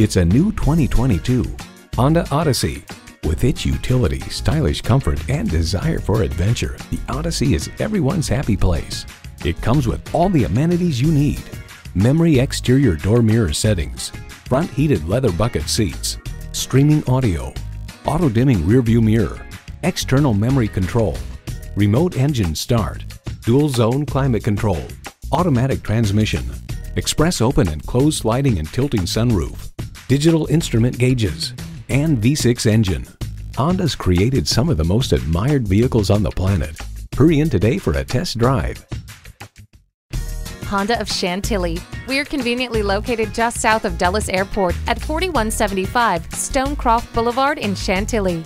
It's a new 2022 Honda Odyssey. With its utility, stylish comfort, and desire for adventure, the Odyssey is everyone's happy place. It comes with all the amenities you need. Memory exterior door mirror settings, front heated leather bucket seats, streaming audio, auto dimming rearview mirror, external memory control, remote engine start, dual zone climate control, automatic transmission, express open and closed sliding and tilting sunroof, digital instrument gauges, and V6 engine. Honda's created some of the most admired vehicles on the planet. Hurry in today for a test drive. Honda of Chantilly. We're conveniently located just south of Dulles Airport at 4175 Stonecroft Boulevard in Chantilly.